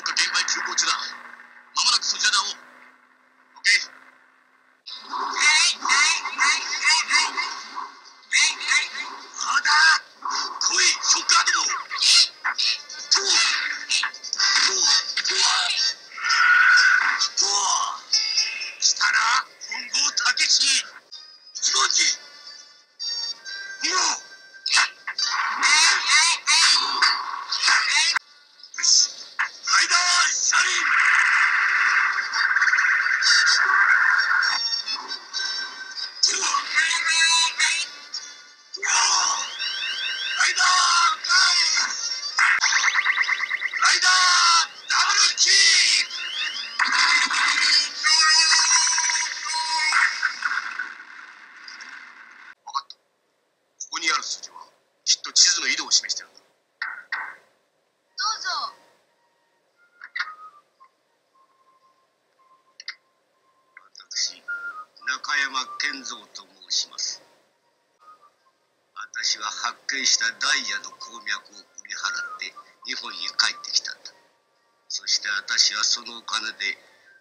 僕は現場へ急行中だ。まもなくそちらで会おうここにある数字はきっと地図の緯度を示してるんだ私中山健三と申します。私は発見したダイヤの鉱脈を売り払って日本に帰ってきたんだ。そして私はそのお金で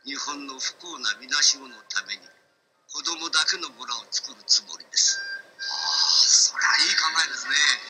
日本の不幸なみなしごのために子供だけの村を作るつもりだ